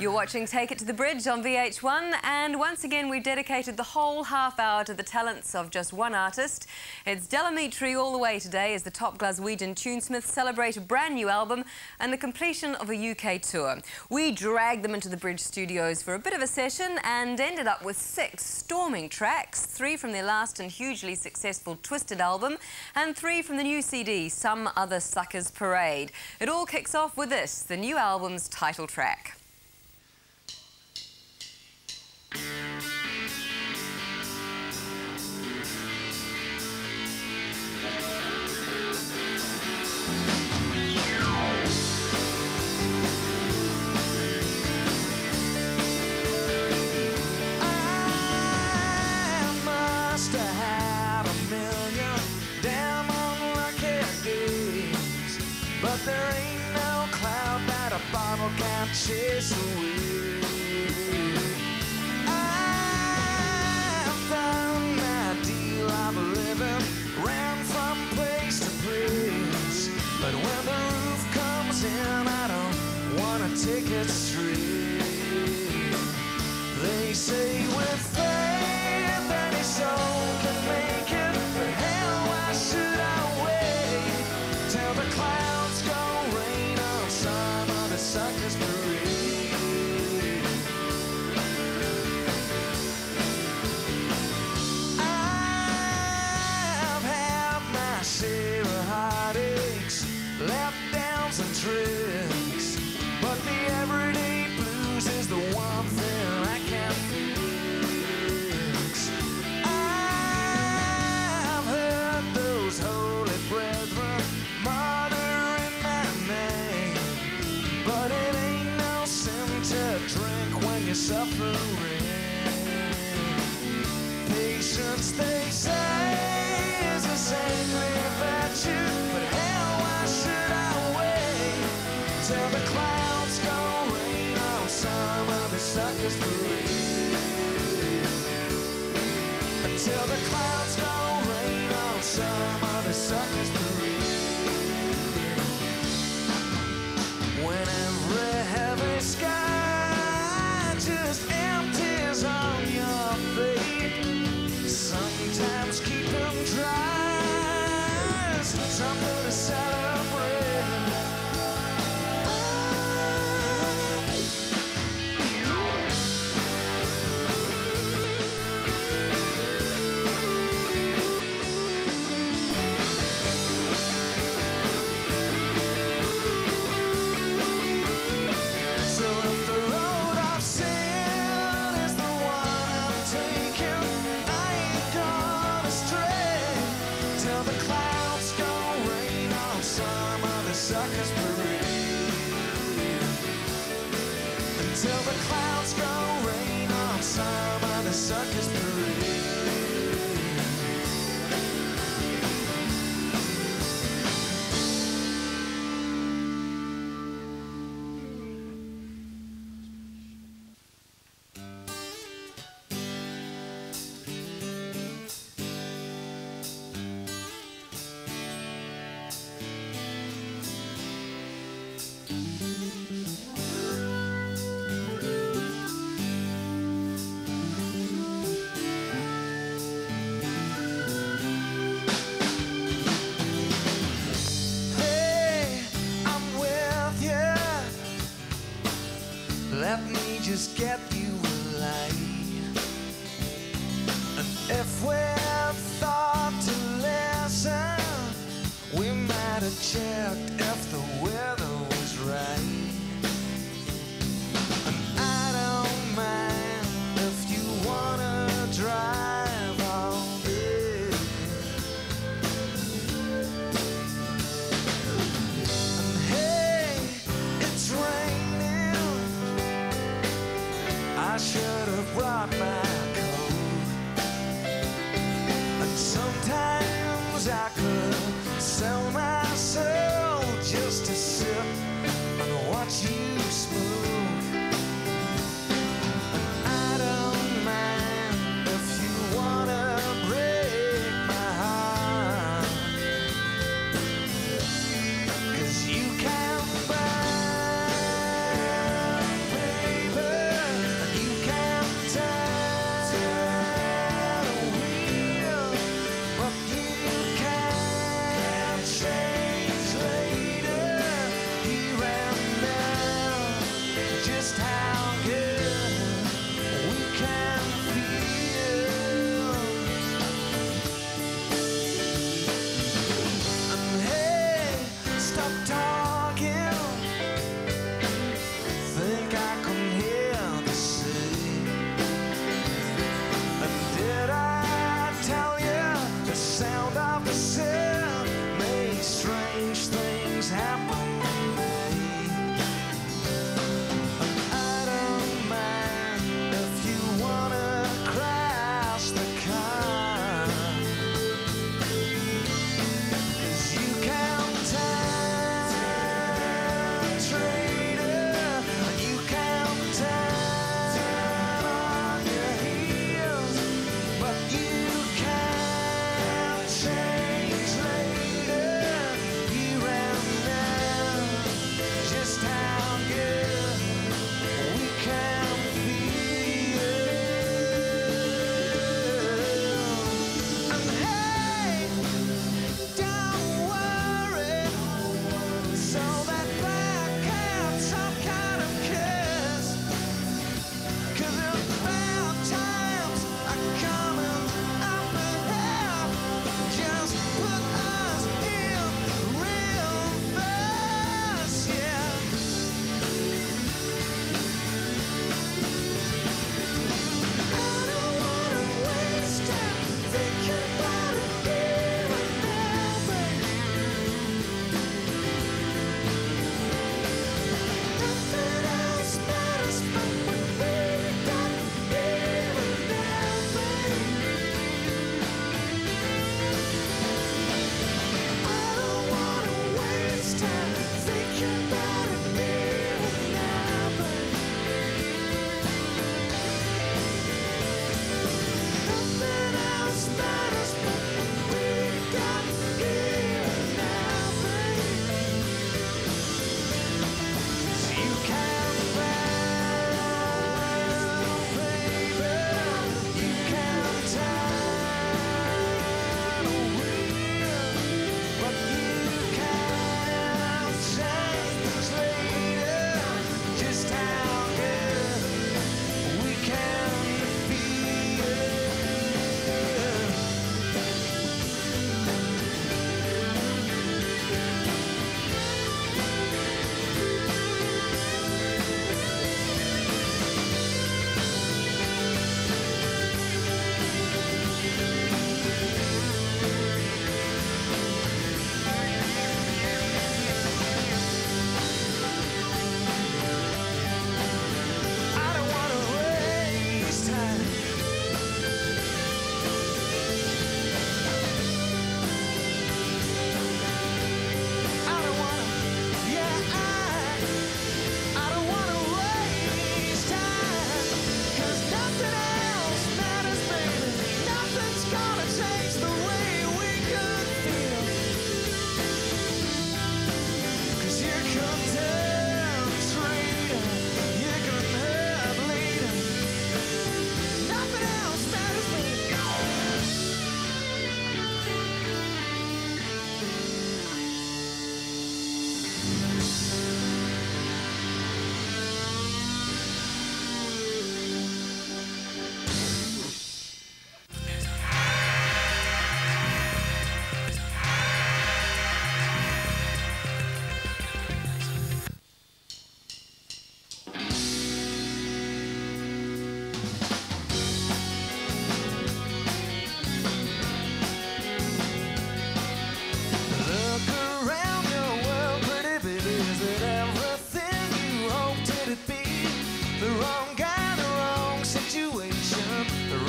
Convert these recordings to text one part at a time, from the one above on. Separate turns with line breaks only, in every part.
You're watching Take It to the Bridge on VH1 and once again we've dedicated the whole half hour to the talents of just one artist. It's Del Amitri all the way today as the top Glaswegian tunesmiths celebrate a brand new album and the completion of a UK tour. We dragged them into the Bridge studios for a bit of a session and ended up with six storming tracks, three from their last and hugely successful Twisted album and three from the new CD, Some Other Suckers Parade. It all kicks off with this, the new album's title track.
Chase away. Done my deal of living, ran from place to place. But when the roof comes in, I don't wanna take it straight. They say with to drink when you're suffering. Patience, they say, is a sacred virtue, but hell, why should I wait till the clouds go rain on some of the suckers' parade? Until the clouds just get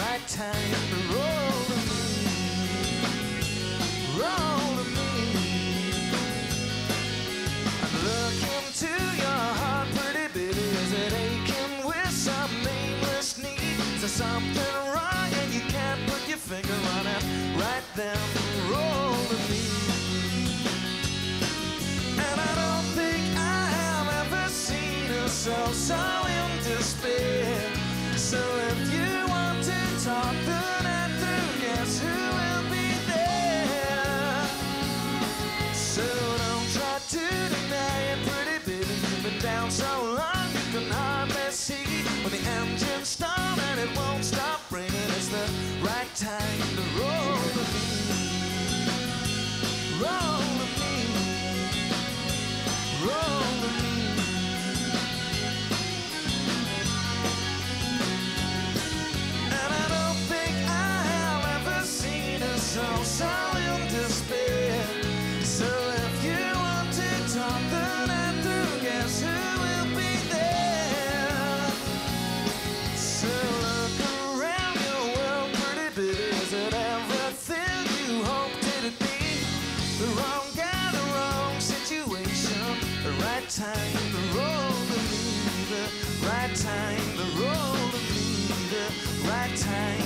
right time. Won't stop time,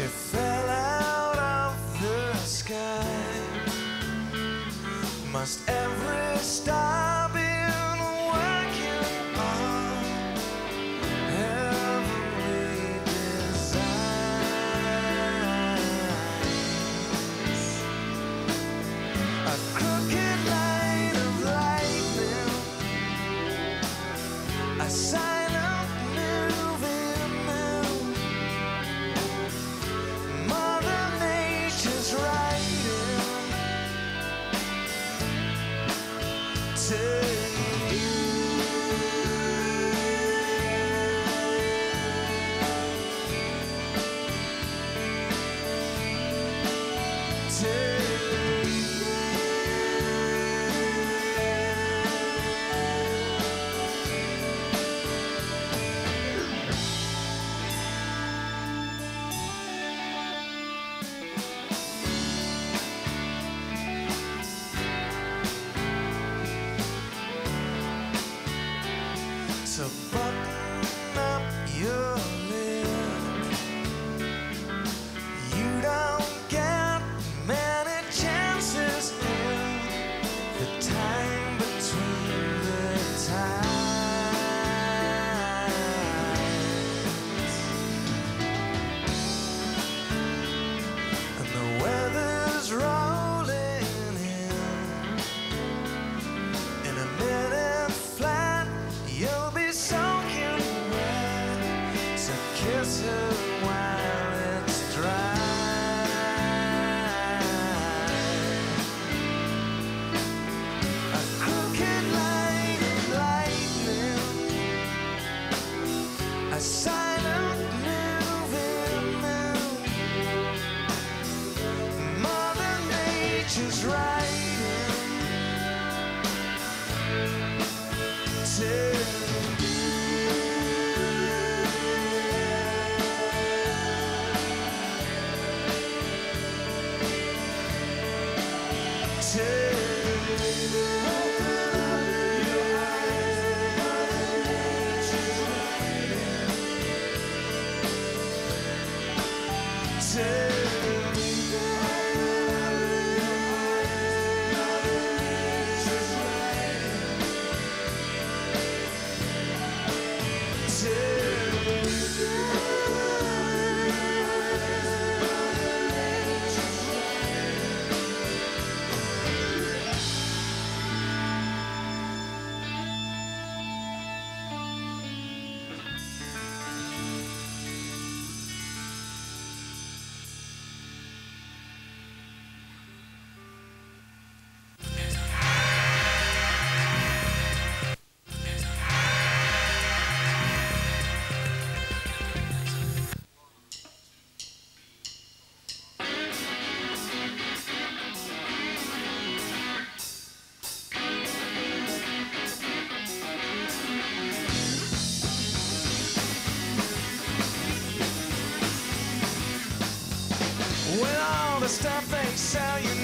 This to to sell you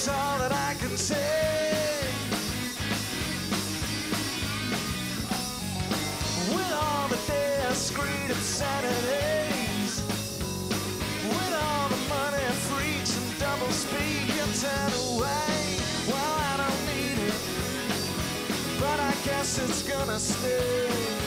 it's all that I can say. With all the obscenities, with all the money freaks and double speed you away. Well, I don't need it, but I guess it's gonna stay.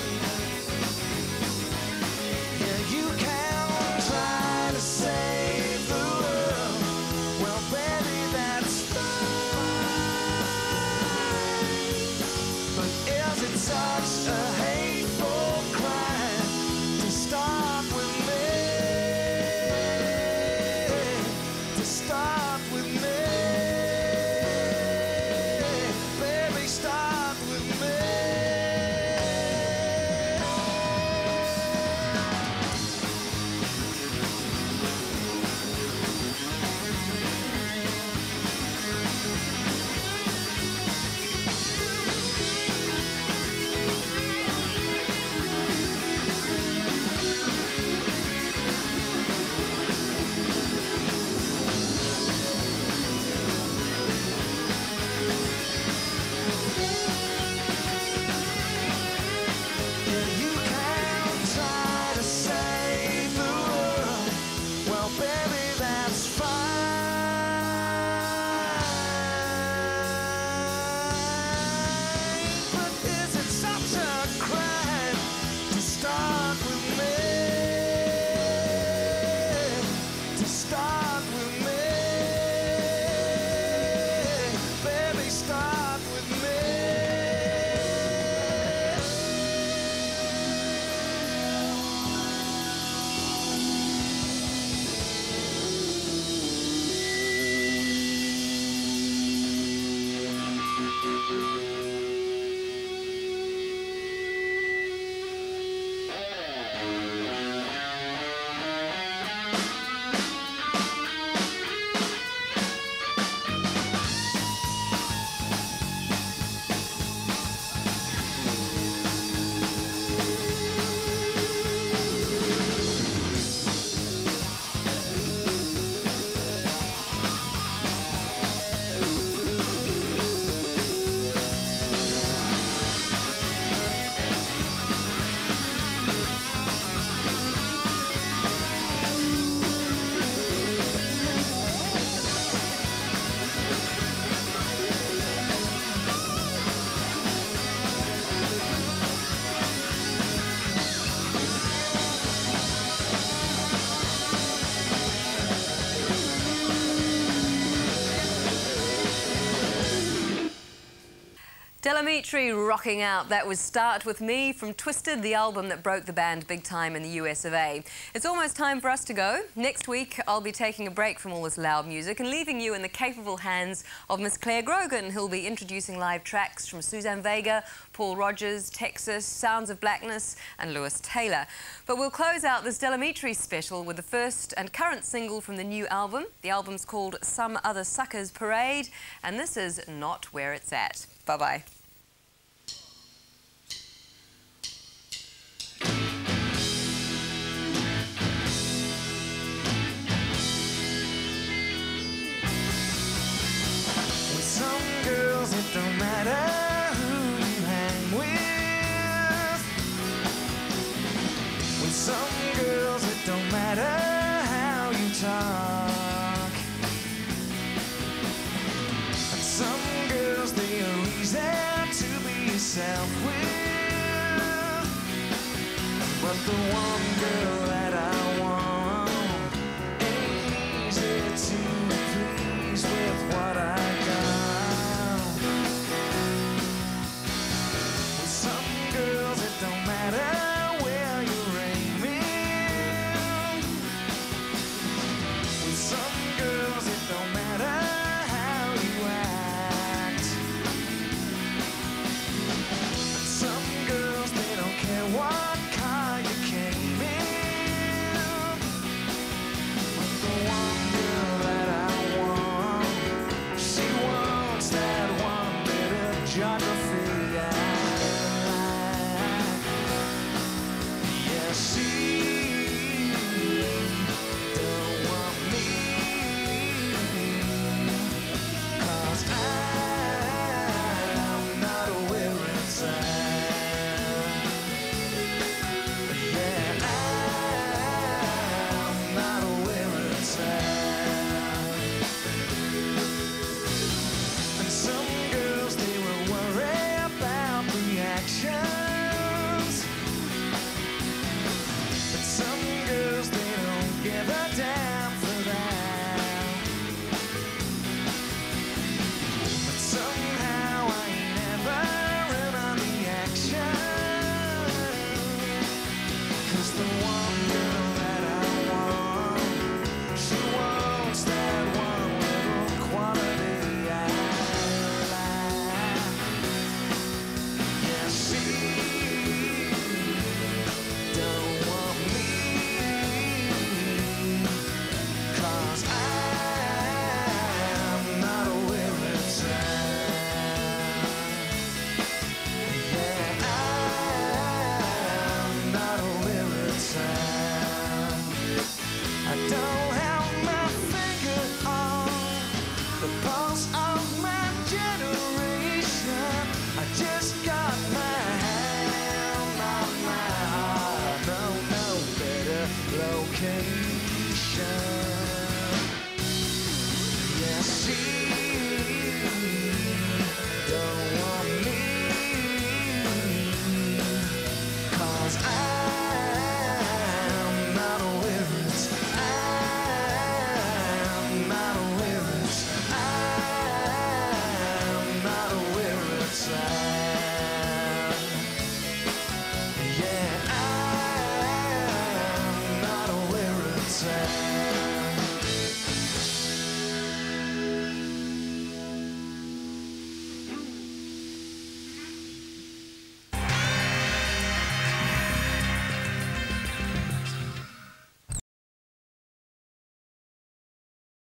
Del
Amitri rocking out. That was Start With Me from Twisted, the album that broke the band big time in the US of A. It's almost time for us to go. Next week, I'll be taking a break from all this loud music and leaving you in the capable hands of Miss Clare Grogan, who'll be introducing live tracks from Suzanne Vega, Paul Rodgers, Texas, Sounds of Blackness, and Lewis Taylor. But we'll close out this Del Amitri special with the first and current single from the new album. The album's called Some Other Suckers Parade, and this is Not Where It's At. Bye bye
the one girl see.